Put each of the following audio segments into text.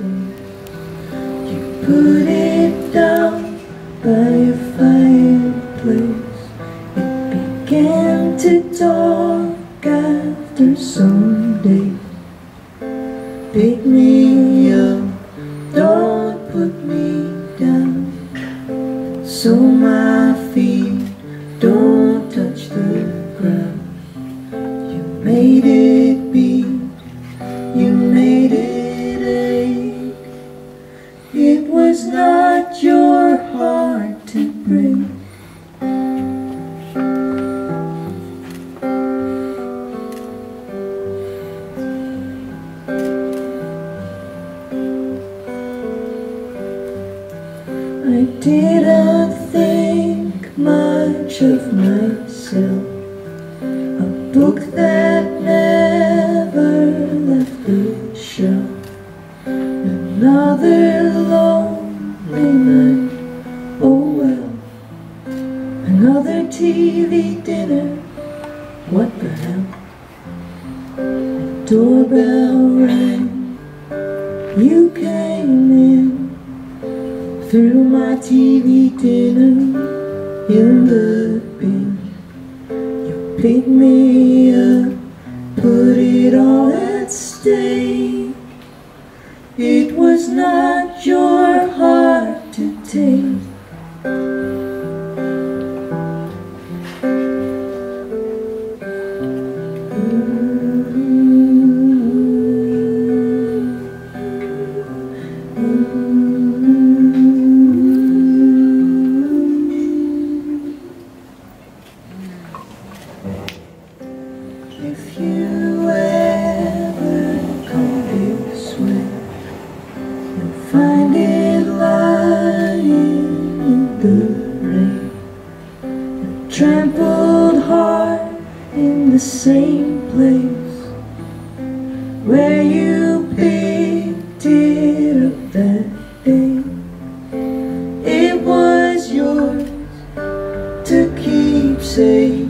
You put it down by your fireplace. It began to talk after some days. Pick me up, don't put me down. So my feet don't touch the ground. You made it beat, was not your heart to break. I didn't think much of myself. A book that never left the shelf. Another lonely Another TV dinner. What the hell? Doorbell rang. You came in through my TV dinner in the bin. You picked me up, put it all at stake. It was not your heart to take. If you ever come this way, you'll find it lying in the rain. A trampled heart in the same place where you picked it up that day. It was yours to keep safe.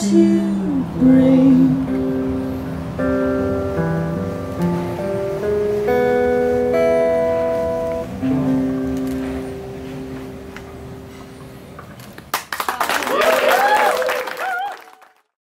To.